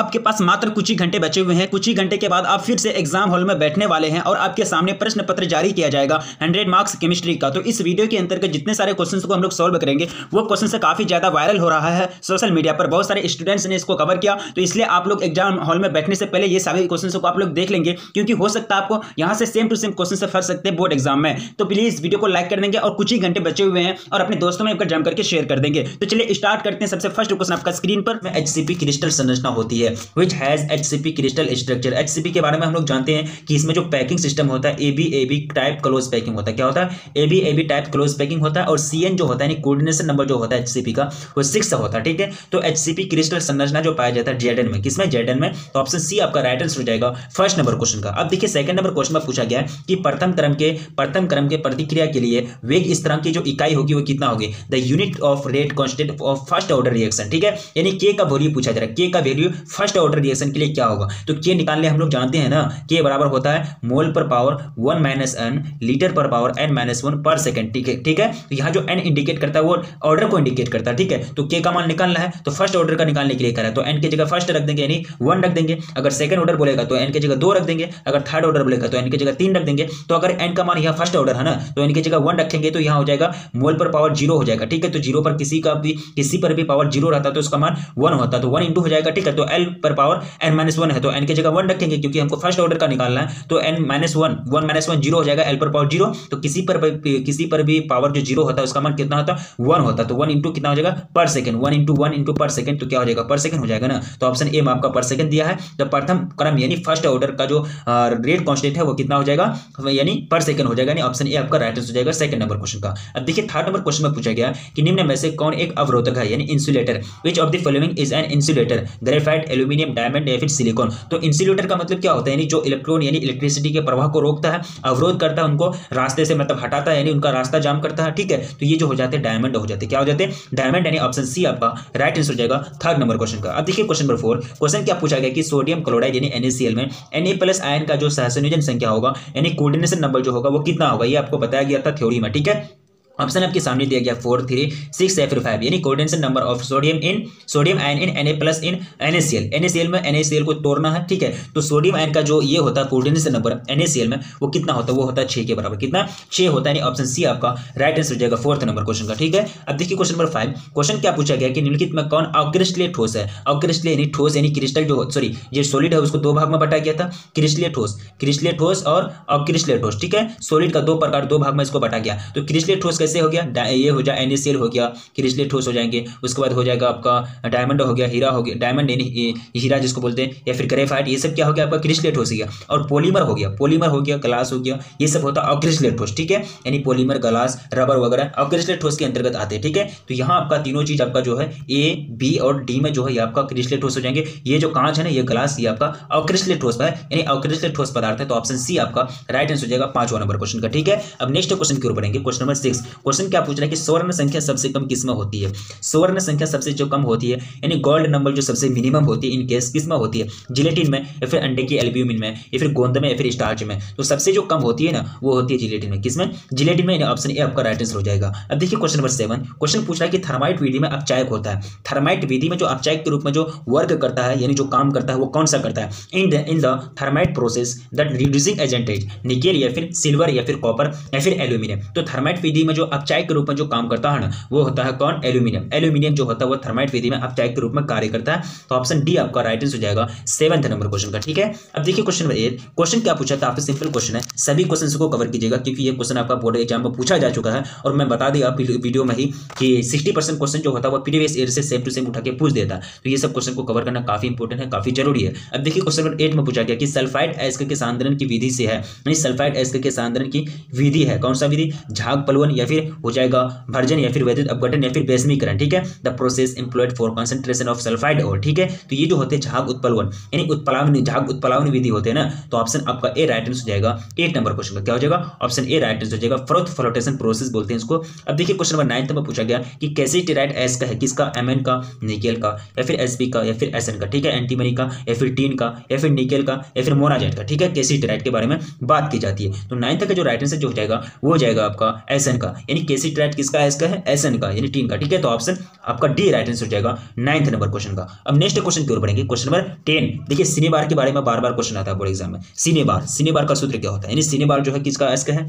आपके पास मात्र कुछ ही घंटे बचे हुए हैं। कुछ ही घंटे के बाद आप फिर से एग्ज़ाम हॉल में बैठने वाले हैं और आपके सामने प्रश्न पत्र जारी किया जाएगा हंड्रेड मार्क्स केमिस्ट्री का। तो इस वीडियो के अंतर्गत जितने सारे क्वेश्चन को हम लोग सॉल्व करेंगे, वो क्वेश्चन काफ़ी ज़्यादा वायरल हो रहा है सोशल मीडिया पर। बहुत सारे स्टूडेंट्स ने इसको कवर किया तो इसलिए आप लोग एग्ज़ाम हॉल में बैठने से पहले ये सारे क्वेश्चन को आप लोग देख लेंगे, क्योंकि हो सकता है आपको यहाँ से सेम टू सेम क्वेश्चन से फंस सकते हैं बोर्ड एग्ज़ाम में। तो प्लीज़ वीडियो को लाइक कर देंगे और कुछ ही घंटे बचे हुए हैं और अपने दोस्तों में जम करके शेयर कर देंगे। तो चलिए स्टार्ट करते हैं। सबसे फ़र्स्ट क्वेश्चन आपका स्क्रीन पर एचसीपी क्रिस्टल संरचना होती है। Which has HCP crystal structure HCP के बारे में हम लोग जानते हैं कि इसमें जो पैकिंग सिस्टम होता है A B A B type close packing होता है। क्या होता है? A B A B type close packing होता है और एन जो होता है कोऑर्डिनेशन नंबर जो होता है एचसीपी का, वो सिक्स होता है, ठीक है? तो एचसीपी क्रिस्टल संरचना जो पाया जाता है जेडन में, किसमें? जेडन में। तो ऑप्शन सी आपका राइट आंसर हो जाएगा फ़र्स्ट नंबर क्वेश्चन का। अब देखिए सेकंड नंबर क्वेश्चन में पूछा गया कि प्रथम क्रम के, प्रथम क्रम के प्रतिक्रिया के लिए वेग इस तरह की जो इकाई होगी, वो कितना होगी? The unit of rate constant of first order reaction ठीक है? यानी के का वैल्यू पूछा जा रहा है। के का वैल्यू फ़र्स्ट ऑर्डर रिएक्शन के लिए क्या होगा? तो के निकालने हम लोग जानते हैं ना के बराबर होता है मोल पर power one minus N, litre पर power N minus one per second, ठीक है? ठीक है? तो यहाँ जो एन इंडिकेट करता है वो ऑर्डर को इंडिकेट करता है, ठीक है? तो के का मान निकालना है तो फ़र्स्ट ऑर्डर का निकालने के लिए करा। तो एन की जगह फ़र्स्ट रख देंगे, यानी वन रख देंगे। अगर सेकंड ऑर्डर बोलेगा तो एन की जगह दो रख देंगे। अगर थर्ड ऑर्डर बोलेगा तो एन की जगह तीन रख देंगे। तो अगर एन का मान यहाँ फ़र्स्ट ऑर्डर है ना तो एन की जगह वन रखेंगे तो यहाँ हो जाएगा मोल पर पावर ज़ीरो हो जाएगा, ठीक है? तो ज़ीरो पर किसी का भी, किसी पर भी पावर ज़ीरो रहता तो उसका मान वन होता तो वन इंटू हो जाएगा, ठीक है? तो एल पर पावर एन माइनस वन है तो एन की जगह वन रखेंगे क्योंकि हमको फ़र्स्ट ऑर्डर का निकालना है तो N minus one one minus one zero हो जाएगा एल पर पावर ज़ीरो तो किसी पर किसी पर भी पावर जो ज़ीरो होता है, उसका मान कितना होता है? वन होता तो वन इंटू कितना हो जाएगा? Per second one into one into per second तो क्या हो जाएगा? पर सेकंड हो जाएगा ना? तो ऑप्शन ए में आपका पर सेकंड दिया है तो प्रथम क्रम यानी फ़र्स्ट ऑर्डर का जो रेट कॉन्स्टेंट है, वो कितना हो जाएगा? यानी पर सेकंड हो जाएगा, यानी ऑप्शन ए आपका राइट आंसर हो जाएगा सेकंड नंबर क्वेश्चन का। अब देखिए थर्ड नंबर क्वेश्चन में पूछा गया कि निम्न में से कौन एक अवरोधक है, यानी insulator which of the following is an insulator graphite aluminium diamond या फिर सिलिकॉन। तो इंसुलेटर का मतलब क्या होता है? यानी जो इलेक्ट्रॉन यानी इलेक्ट्रिसिटी के प्रवाह को रोकता है, अवरोध करता है, उनको रास्ते से मतलब हटाता है, यानी उनका रास्ता जाम करता है, ठीक है? तो ये जो हो जाते हैं, डायमंड हो जाते हैं। क्या हो जाते हैं? डायमंड यानी ऑप्शन सी आपका राइट आंसर हो जाएगा थर्ड नंबर क्वेश्चन का। अब देखिए क्वेश्चन नंबर फोर क्वेश्चन क्या पूछा गया कि सोडियम क्लोराइड यानी एनएसीएल में Na प्लस आयन का जो सहसंयोजन संख्या होगा, यानी कोऑर्डिनेशन नंबर जो होगा, वो कितना होगा? ये आपको बताया गया था थ्योरी में, ठीक है? ऑप्शन आपके सामने दिया गया फोर थ्री सिक्स या फिर फाइव यानी coordination number of sodium in sodium ion in N A plus in NaCl NaCl में एनएसीएल को तोड़ना है, ठीक है? तो सोडियम आयन का जो ये होता है कोऑर्डिनेशन नंबर एनएसीएल में, वो कितना होता है? वो होता है छः के बराबर कितना? छः होता है, यानी ऑप्शन सी आपका राइट आंसर हो जाएगा फोर्थ नंबर क्वेश्चन का, ठीक है? अब देखिए क्वेश्चन नंबर फाइव क्वेश्चन क्या पूछा गया कि निम्नलिखित में कौन अक्रिस्टलीय ठोस है? अक्रिस्टलीय यानी ठोस, यानी क्रिस्टल जो सॉरी जो सोलिड है, उसको दो भाग में बटाया गया था क्रिस्टलीय ठोस क्रिस्टलीय ठोस और अक्रिस्टलीय ठोस ठीक है? सोलिड का दो प्रकार, दो भाग में इसको बटा गया। तो क्रिस्टलीय ठोस कैसे हो गया? ये हो जाए एन हो गया क्रिस्टलीय ठोस हो जाएँगे। उसके बाद हो जाएगा आपका डायमंड हो गया, हीरा हो गया। डायमंड हीरा जिसको बोलते हैं, या फिर ग्रेफाइट ये सब क्या हो गया? आपका क्रिस्टलीय ठोस हो गया। और पोलीमर हो गया। पोलीमर हो गया ग्लास हो गया। ये सब होता है अक्रिस्टलीय ठोस, ठीक है? यानी पोलीमर ग्लास रबर वगैरह अक्रिस्टलीय ठोस के अंतर्गत आते हैं, ठीक है? तो यहाँ आपका तीनों चीज़ आपका जो है ए बी और डी में जो है आपका क्रिस्टलीय ठोस हो जाएँगे। ये जो कांच है ना, ये ग्लास ये आपका अक्रिस्टलीय ठोस है। यानी अक्रिस्टलीय ठोस पदार्थ है तो ऑप्शन सी आपका राइट आंसर हो जाएगा पांचवा नंबर क्वेश्चन का, ठीक है? अब नेक्स्ट क्वेश्चन की ओर बढ़ेंगे। क्वेश्चन नंबर सिक्स क्वेश्चन क्या पूछ रहा है कि स्वर्ण संख्या सबसे कम किसमें होती है? स्वर्ण संख्या सबसे जो कम होती है, यानी गोल्ड नंबर जो सबसे मिनिमम होती है, इन केस किसमें होती है? जिलेटिन में, या फिर अंडे की एल्ब्यूमिन में, या फिर गोंद में, या फिर स्टार्च में? तो सबसे जो कम होती है ना, वो होती है जिलेटिन में। किसमें जिलेटिन में ऑप्शन ए आपका राइट आंसर हो जाएगा। अब देखिए क्वेश्चन नंबर सेवन क्वेश्चन पूछ रहा है कि थर्माइट विधि में अपचायक होता है। थर्माइट विधि में जो अपचायक के रूप में जो वर्क करता है, यानी जो काम करता है, वो कौन सा करता है? In the in the thermite process that reducing agents nickel या फिर सिल्वर या फिर कॉपर या फिर एल्यूमिनियम तो थर्माइट विधि में जो अपचायक के रूप में जो काम करता है ना, वो होता है कौन? एल्यूमिनियम। एल्यूमिनियम जो होता है, वो थर्माइट विधि में अपचायक के रूप में कार्य करता है। तो ऑप्शन डी आपका राइट आंसर हो जाएगा सेवंथ नंबर क्वेश्चन का, ठीक है? अब देखिए क्वेश्चन नंबर एट क्वेश्चन क्या पूछा था? आपसे सिंपल क्वेश्चन है। सभी क्वेश्चन को कवर कीजिएगा, क्योंकि ये क्वेश्चन आपका बोर्ड एग्ज़ाम में पूछा जा चुका है। और मैं बता दिया वीडियो में ही कि सिक्सटी क्वेश्चन जो होता है, वो प्रीवियस ईयर से सेम टू सेम उठा के पूछ देता तो ये सब क्वेश्चन को कवर करना काफ़ी इंपॉर्टेंट है, काफ़ी ज़रूरी है। अब देखिए क्वेश्चन नंबर एट में पूछा गया कि सल्फाइड एस्क के सांद्रण की विधि से है। यानी सल्फाइड एस्क के सांद्रण की विधि है। कौन सा विधि? झाग पलवन या फिर हो जाएगा भर्जन या फिर वैद्युत अपघटन या फिर बेसमीकरण, ठीक है? The process employed for concentration of sulphide और, ठीक है? तो ये जो होते हैं झाग उत्पलवन, यानी उत्पलावन, झाग उत्पलावन विधि होते हैं ना तो ऑप्शन आपका ए राइट आंसर हो जाएगा। एट नंबर क्वेश्चन का क्या हो जाएगा? ऑप्शन ए राइट आंसर हो जाएगा। फ्रोथ फ्लोटेशन प्रोसेस बोलते हैं इसको। अब देखिए क्वेश्चन नंबर नाइन्थ में पूछा गया कि कैसे टिराइट एस का है? किसका? एम का निकेल का, या फिर एस का, या फिर एस का, ठीक है? एंटीमनी का, या फिर टीन का, या फिर निकेल का, या फिर मोनाजाइट का, ठीक है? कैसी टिराइट के बारे में बात की जाती है। तो नाइन्थ का जो राइट आंसर जो हो जाएगा, वो हो जाएगा आपका एस का। यानी केसिट्राइट किसका है इसका है? एसन का, यानी टीन का, ठीक है? तो ऑप्शन आपका डी राइट आंसर हो जाएगा नाइन्थ नंबर क्वेश्चन का। अब नेक्स्ट क्वेश्चन की ओर बढ़ेंगे। क्वेश्चन नंबर टेन देखिए सिनेबार के बारे में बार बार क्वेश्चन आता है बोर्ड एग्ज़ाम में। सिनेबार सिनेबार का सूत्र क्या होता है? यानी सिनेबार जो है किसका एस का है?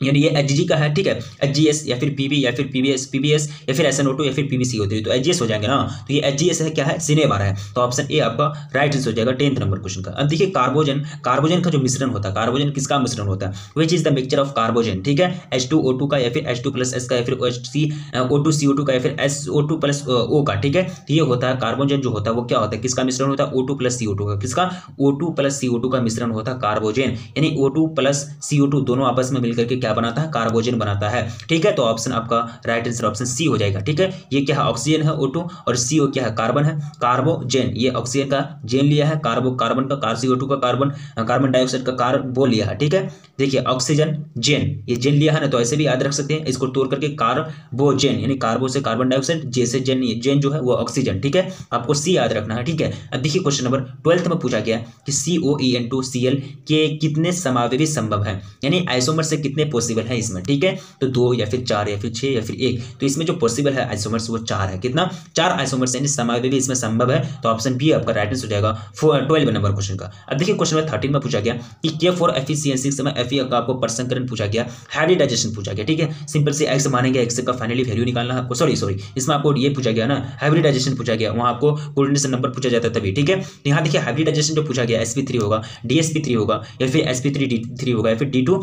यानी ये एच का है ठीक है एच जी एस या फिर पी या फिर P B S P B S या फिर एस एन ओ टू या फिर पी बी सी होती है तो एच जी एस हो जाएँगे ना तो ये एच जी एस है क्या है सिने बार है तो ऑप्शन ए आपका राइट आंसर हो जाएगा टेंथ नंबर क्वेश्चन का अब देखिए कार्बोजन कार्बोजन का जो मिश्रण होता है कार्बोजन किसका मिश्रण होता है which is the mixture of carbogen ठीक है एच टू ओ टू का या फिर एच टू प्लस एस का या फिर H C O two C O two का या फिर S O two plus O का ठीक है तो ये होता है कार्बोजन जो होता है वो क्या होता है किसका मिश्रण होता है O two plus C O two का किसका O two plus C O two का मिश्रण होता है कार्बोजन यानी O two plus C O two दोनों आपस में मिलकर के क्या बनाता है? कार्बोजन बनाता है। ठीक है? तो ऑप्शन आपका राइट आंसर ऑप्शन सी हो जाएगा। ठीक है? ये क्या है? ऑक्सीजन है ओटो और सी ओ क्या है? कार्बन है। कार्बोजेन ये ऑक्सीजन का जेन लिया है। कार्बो कार्बन का कार सी का कार्बन कार्बन डाइऑक्साइड का कार्बो लिया है। ठीक है? देखिए ऑक्सीजन जेन ये जेन लिया है ना तो ऐसे भी याद रख सकते हैं। इसको तोड़ करके कार्बोजेन यानी कार्बो से कार्बन डाइऑक्साइड जे से जेन जेन जो है, वो ऑक्सीजन ठीक है? आपको सी याद रखना है। ठीक है? अब देखिए क्वेश्चन नंबर ट्वेल्थ में पूछा गया कि C O E N two C L के कितने समावेशी संभव है? यानी आइसोमर से कितने पॉसिबल है इसमें, ठीक है? तो दो या फिर चार या फिर छह या फिर एक। तो इसमें जो पॉसिबल है आइसोमर्स वो चार है। कितना? चार आइसोमर्स यानी समावेशी इसमें संभव है। तो ऑप्शन बी आपका राइट आंसर हो जाएगा ट्वेल्व नंबर क्वेश्चन का। अब देखिए क्वेश्चन नंबर थर्टीन में पूछा गया कि K four F C N six F का आपको परसंकरण पूछा गया हाइब्रिडाइजेशन पूछा गया, ठीक है? सिंपल से एक्स मानेंगे एक्स का फाइनली वैल्यू निकालना आपको। सॉरी सॉरी इसमें आपको ये पूछा गया ना हाइब्रिडाइजेशन पूछा गया, वहाँ आपको कोऑर्डिनेशन नंबर पूछा जाता है तभी, ठीक है? तो यहाँ देखिए हाइब्रिडाइजेशन जो पूछा गया एस होगा डी होगा, या फिर थ्री होगा, या फिर डी टू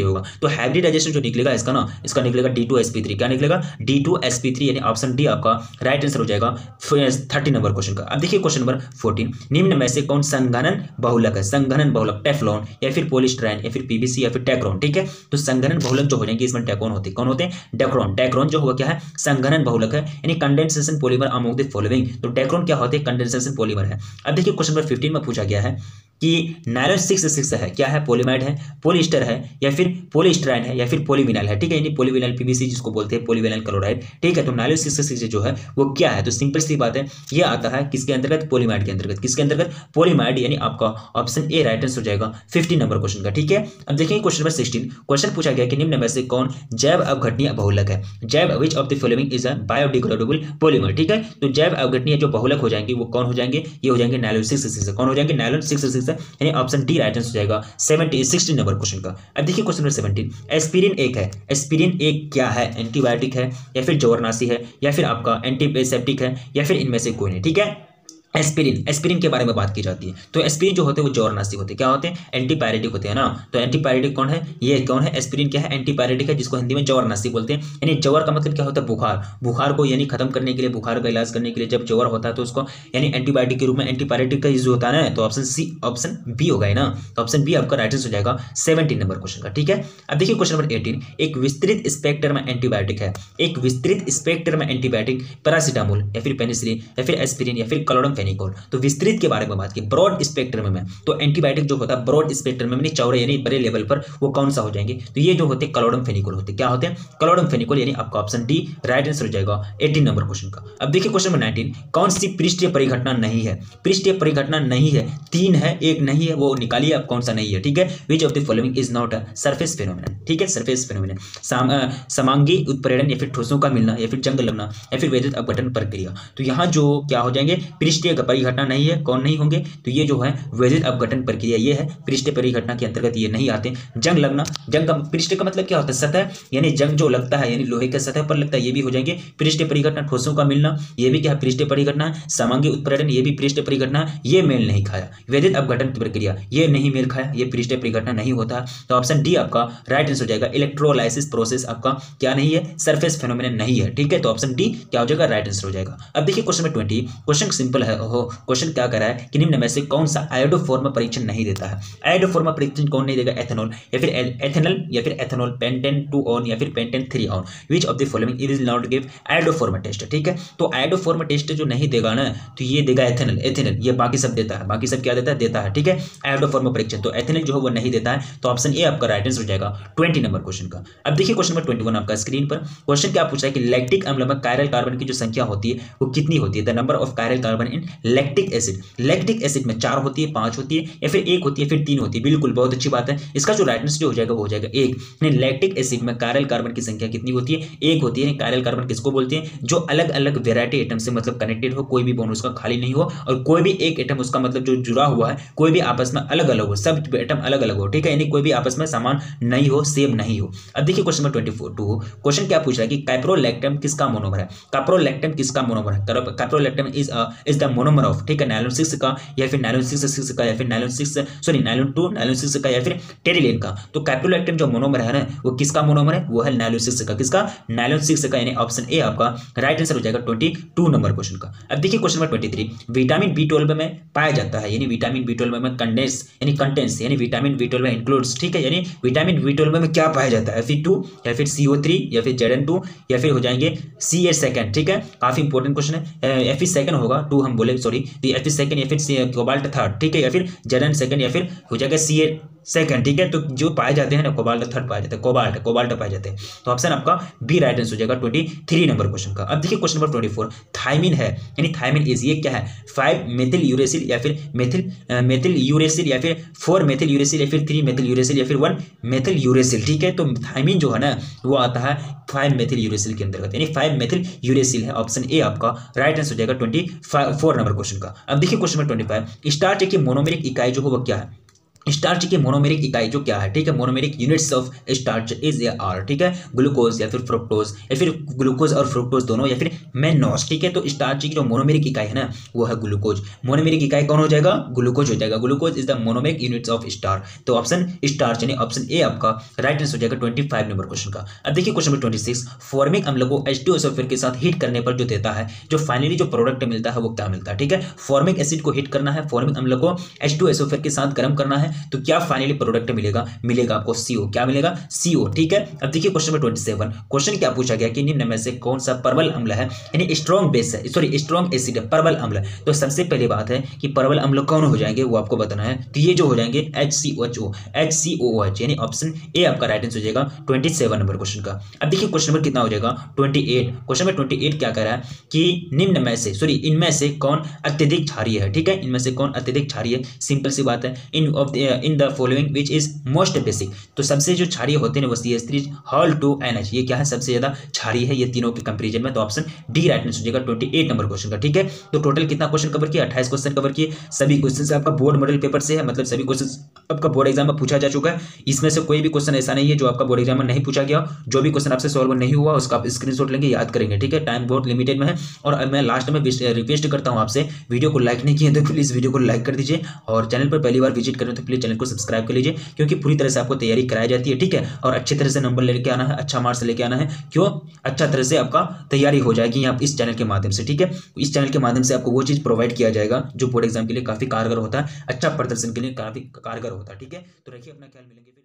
होगा। तो हाइब्रिडाइजेशन जो निकलेगा इसका ना, इसका निकलेगा D two S P three क्या निकलेगा? D two S P three यानी ऑप्शन डी आपका राइट आंसर हो जाएगा थर्टी नंबर क्वेश्चन का। अब देखिए क्वेश्चन नंबर फोर्टीन निम्न में से कौन संघनन बहुलक है? संघनन बहुलक टेफ्लॉन या फिर पोलिस्ट्राइन या फिर पीबीसी या फिर टेक्रोन, ठीक है? तो संघनन बहुलक जो हो जाएँगे, इसमें टेकोन होते कौन होते हैं? डेक्रोन डेक्रोन जो होगा क्या है? संघनन बहुलक है। यानी condensation polymer among the following तो डेक्रोन क्या होते हैं? कंडेंसेशन पॉलीमर है। अब देखिए क्वेश्चन नंबर फिफ्टीन में पूछा गया है। कि नायलॉन सिक्स सिक्स है। क्या है? पोलीमाइड है पोलिस्टर है, या फिर पोलिस्ट्राइन है, या फिर पोलीविनाइल है। ठीक है? यानी पोलीविनाइल पीवीसी जिसको बोलते हैं पोलीविनाइल क्लोराइड ठीक है? तो नायलॉन सिक्स सिक्स जो है, वो क्या है? तो सिंपल सी बात है, ये आता है किसके अंतर्गत? पोलीमाइड के अंतर्गत। किसके अंतर्गत? पोलीमाइड यानी आपका ऑप्शन ए राइट आंसर हो जाएगा फिफ्टीन नंबर क्वेश्चन का। ठीक है? अब देखिए क्वेश्चन नंबर सिक्सटीन क्वेश्चन पूछा गया कि निम्न में से कौन जैव अवघटनीय बहुलक है? जैव which of the following is a biodegradable polymer ठीक है? तो जैव अवघटनीय जो बहुलक हो जाएँगे, वो कौन हो जाएँगे? ये हो जाएँगे नायलॉन सिक्स सिक्स कौन हो जाएँगे? नायलॉन सिक्स सिक्स यानी ऑप्शन डी राइट आंसर हो जाएगा सेवेंटी सिक्सटीन नंबर क्वेश्चन का। अब देखिए क्वेश्चन नंबर सेवेंटीन एस्पिरिन एक है। एस्पिरिन एक क्या है? एंटीबायोटिक है, या फिर जोरनासी है, या फिर आपका एंटीसेप्टिक है, या फिर इनमें से कोई नहीं, ठीक है? एस्पिरिन एस्पिरिन के बारे में बात की जाती है। तो एस्पिरिन जो होते हैं, वो जोरनास्टिक होते हैं। क्या होते हैं? एंटीपायरेटिक होते हैं ना? तो एंटीपायरेटिक कौन है? ये कौन है? एस्पिरिन क्या है? एंटीपायरेटिक है, जिसको हिंदी में जोरनास्टिक बोलते हैं। यानी ज़ोर का मतलब क्या होता है? बुखार। बुखार को यानी खत्म करने के लिए, बुखार का इलाज करने के लिए जब ज़ोर होता है तो उसको यानी एंटीबायोटिक के रूप में एंटीपायरेटिक का यूज़ होता है ना? तो ऑप्शन सी ऑप्शन बी होगा ना? तो ऑप्शन बी आपका राइट आंसर हो जाएगा। सेवेंटीन नंबर क्वेश्चन का, ठीक है? अब देखिए क्वेश्चन नंबर एटीन एक विस्तृत स्पेक्टर में एंटीबायोटिक है। एक विस्तृत स्पेक्टर में एंटीबायोटिक पैरासिटामोल या फिर पेनिसिलिन या फिर एस्पिरिन या फिर कलोडम फेनिकोल तो विस्तृत के बारे में बात की ब्रॉड स्पेक्ट्रम में। तो एंटीबायोटिक जो होता है ब्रॉड स्पेक्ट्रम में चौड़े, यानी बड़े लेवल पर, वो कौन सा हो जाएँगे? तो ये जो होते हैं कलोडम फेनिकोल होते क्या होते हैं? कलोडम फेनिकोल यानी आपका ऑप्शन डी राइट आंसर हो जाएगा एटीन नंबर क्वेश्चन का। अब देखिए क्वेश्चन नंबर नाइनटीन कौन सी पृष्ठीय परिघटना नहीं है? पृष्ठीय परिघटना नहीं है, तीन है, एक नहीं है, वो निकालिए आप, कौन सा नहीं है, ठीक है? Which of the following is not a surface phenomenon ठीक है सरफेस फेनोमिन समांगी उत्प्रेरण, या फिर ठोसों का मिलना, या फिर जंग लगना, या फिर वैद्युत अपघटन प्रक्रिया। तो यहाँ जो क्या हो जाएँगे? पृष्ठीय परिघटना नहीं है, कौन नहीं होंगे? तो ये जो है, वैदिक अपघटन प्रक्रिया ये है, पृष्ठ परिघटना के अंतर्गत ये नहीं आते। जंग लगना, जंग का पृष्ठ का मतलब क्या होता है? सतह, यानी जंग जो लगता है, यानी लोहे के सतह पर लगता है, ये भी हो जाएँगे। पृष्ठ परिघटना, ठोसों का मिलना, ये भी क्या है? पृष्ठ परिघटना है समांगी उत्प्रेरण, ये भी पृष्ठ परिघटना, ये मेल नहीं खाया। वैदिक अपघटन प्रक्रिया, ये नहीं मेल खाया, ये पृष्ठ परिघटना नहीं होता। तो ऑप्शन डी आपका राइट आंसर हो जाएगा इलेक्ट्रोलाइसिस प्रोसेस आपका क्या नहीं है? सरफेस फेनोमिन नहीं है, ठीक है? तो ऑप्शन डी क्या हो जाएगा? राइट आंसर हो जाएगा। अब देखिए question number twenty question simple है हो क्वेश्चन क्या कर रहा है? कि निम्न में से कौन सा आयोडोफॉर्मा परीक्षण नहीं देता है? आयोडोफॉर्मा परीक्षण कौन नहीं देगा? एथेनॉल या फिर एथेनल या फिर एथेनॉल पेंटेन टू ऑन या फिर pentane three one which of the following it is not give iodoform test ठीक है? तो आयोडोफॉर्मा टेस्ट जो नहीं देगा ना तो ये देगा एथेनल एथेनल ये बाकी सब देता है। बाकी सब क्या देता है? देता है, ठीक है? आयोडोफॉर्मा परीक्षण। तो एथेनल जो है वो नहीं देता है तो ऑप्शन ए आपका राइट आंसर हो जाएगा ट्वेंटी नंबर क्वेश्चन का। अब देखिए क्वेश्चन नंबर ट्वेंटी आपका स्क्रीन पर। क्वेश्चन क्या पूछा है कि लैक्टिक अम्ल में कायरल कार्बन की जो संख्या होती है, वो कितनी होती है? The number of chiral carbon in lactic acid lactic acid में चार होती है, पाँच होती है, या फिर एक होती है फिर तीन होती है। बिल्कुल, बहुत अच्छी बात है। इसका जो राइटनेस जो हो जाएगा, वो हो जाएगा एक। लैक्टिक एसिड में कायरल कार्बन की संख्या कितनी होती है? एक होती है। कायरल कार्बन किसको बोलते हैं? जो अलग अलग वेराइटी एटम से मतलब कनेक्टेड हो, कोई भी बॉन्ड उसका खाली नहीं हो, और कोई भी एक एटम उसका मतलब जो जुड़ा हुआ है, कोई भी आपस में अलग अलग हो, सब एटम अलग अलग हो, ठीक है? यानी कोई भी आपस में समान नहीं हो सेम नहीं हो। अब देखिए question number twenty four two question क्या पूछ रहा है कि कैप्रोलैक्टम किसका मोनोमर है? कैप्रोलैक्टम किसका मोनोमर है? Caprolactam is is the monomer of ठीक है नाइलोन सिक्स का या फिर नाइलोन सिक्स सिक्स का या फिर nylon six sorry nylon two nylon six का या फिर टेरिलेन का तो कैप्रोलैक्टम जो मोनोमर है ना, वो किसका मोनोमर है? वो है नाइलोन सिक्स का किसका? नाइलोन सिक्स का यानी ऑप्शन ए आपका राइट आंसर हो जाएगा ट्वेंटी टू नंबर क्वेश्चन का. अब देखिए question number twenty three vitamin B twelve में पाया जाता है, यानी विटामिन बी ट्वेल्व में कंडेंस यानी कंटेंस यानी विटामिन बी ट्वेल्व इंक्लूड्स ठीक है? यानी विटामिन बी ट्वेल्व में क्या पाया जाता है? एफ़ टू या फिर सी ओ थ्री या फिर जेड एन टू या फिर हो जाएँगे सी ए सेकंड ठीक है? काफ़ी इंपॉर्टेंट क्वेश्चन है। एफ़ सेकंड होगा टू हम बोले सॉरी एफ़ सेकंड या फिर कोबाल्ट थर्ड ठीक है, या फिर जेड एन सेकंड या फिर हो जाएगा सी ए सेकंड ठीक है? तो जो पाए जाते हैं ना कोबाल्ट थर्ड पाए जाते हैं कोबाल्ट कोबाल्ट पाए जाते हैं। तो ऑप्शन आपका बी राइट आंसर हो जाएगा ट्वेंटी थ्री नंबर क्वेश्चन का। अब देखिए question number twenty four thymine है, यानी थाइमिन इज़ ये क्या है? फाइव मेथिल यूरेसिल या फिर मेथिल मेथिल यूरेसिल या फिर फोर मेथिल यूरेसिल या फिर थ्री मेथिल यूरेसिल या फिर वन मेथिल यूरेसिल ठीक है? तो थाइमिन जो है ना, वो आता है फाइव मेथिल यूरेसिल के अंतर्गत, यानी फाइव मेथिल यूरेसिल है ऑप्शन ए आपका राइट आंसर हो जाएगा ट्वेंटी फोर नंबर क्वेश्चन का। अब देखिए question number twenty five starch की मोनोमेरिक इकाई जो हो, वो क्या है? स्टार्च की मोनोमेरिक इकाई जो क्या है, ठीक है? Monomeric units of starch is or are ठीक है? ग्लूकोज या फिर फ्रुक्टोज या फिर ग्लूकोज और फ्रुक्टोज दोनों या फिर मेनोस ठीक है? तो स्टार्च की जो मोनोमेरिक इकाई है ना, वो है ग्लूकोज मोनोमेरिक इकाई कौन हो जाएगा? ग्लूकोज हो जाएगा. Glucose is the monomeric units of star तो ऑप्शन स्टार्च यानी ऑप्शन ए आपका राइट आंसर हो जाएगा ट्वेंटी फाइव नंबर क्वेश्चन का. अब देखिए क्वेश्चन नंबर ट्वेंटी फॉर्मिक अम्ल को एच टू एसोफिर के साथ हीट करने पर जो देता है, जो फाइनली जो प्रोडक्ट मिलता है, वो क्या मिलता है, ठीक है? फॉर्मिक एसिड को हीट करना है. फॉर्मिक अम्ल को एच टू के साथ गर्म करना है. तो क्या फाइनली प्रोडक्ट मिलेगा? मिलेगा आपको सीओ क्या मिलेगा? सीओ ठीक है? अब देखिए क्वेश्चन नंबर ट्वेंटी क्वेश्चन क्या पूछा गया कि निम्न में से कौन सा परवल अम्ल है? यानी स्ट्रॉन्ग बेस है सॉरी स्ट्रॉन्ग एसिड है, परवल अम्ल तो सबसे पहली बात है कि परवल अम्ल कौन हो जाएँगे, वो आपको बताना है। तो ये जो हो जाएँगे H C H O H C O H यानी ऑप्शन ए आपका राइट आंसर हो जाएगा ट्वेंटी सेवन नंबर क्वेश्चन का। अब देखिए क्वेश्चन नंबर कितना हो जाएगा? Twenty eight question number twenty eight क्या कह रहा है कि निम्न में से सॉरी इनमें से कौन अत्यधिक क्षारीय है, ठीक है? इनमें से कौन अत्यधिक क्षारीय सिंपल सी बात है। In of in the following which is most basic तो सबसे जो क्षारीय होते हैं वो C S three whole two N H ये क्या है? सबसे ज़्यादा क्षारीय है ये तीनों के कंपेरिजन में। तो ऑप्शन डी राइट आंसर हो ट्वेंटी एट नंबर क्वेश्चन का, ठीक है? तो टोटल कितना क्वेश्चन कवर किया? अट्ठाईस क्वेश्चन कवर किए। सभी क्वेश्चन आपका बोर्ड मॉडल पेपर से है मतलब सभी क्वेश्चन आपका बोर्ड एग्ज़ाम में पूछा जा चुका है। इसमें से कोई भी क्वेश्चन ऐसा नहीं है जो आपका बोर्ड एग्ज़ाम में नहीं पूछा गया जो भी क्वेश्चन आपसे सॉल्व नहीं हुआ, उसका आप स्क्रीन लेंगे, याद करेंगे, ठीक है? टाइम बहुत लिमिटेड में है। और मैं लास्ट में रिक्वेस्ट करता हूँ आपसे वीडियो को लाइक नहीं किए तो प्लीज़ वीडियो को लाइक कर दीजिए। और चैनल पर पहली बार विज़िट करें तो प्लीज़ चैनल को सब्सक्राइब कर लीजिए, क्योंकि पूरी तरह से आपको तैयारी कराई जाती है, ठीक है? और अच्छी तरह से नंबर लेके आना है अच्छा मार्क्स लेके आना है, क्यों? अच्छा तरह से आपका तैयारी हो जाएगी यहाँ इस चैनल के माध्यम से, ठीक है? इस चैनल के माध्यम से आपको वो चीज़ प्रोवाइड किया जाएगा, जो बोर्ड एग्ज़ाम के लिए काफ़ी कारगर होता है अच्छा प्रदर्शन के लिए काफ़ी कारगर होता है, ठीक है? तो रखिए, अपना ख्याल, मिलेंगे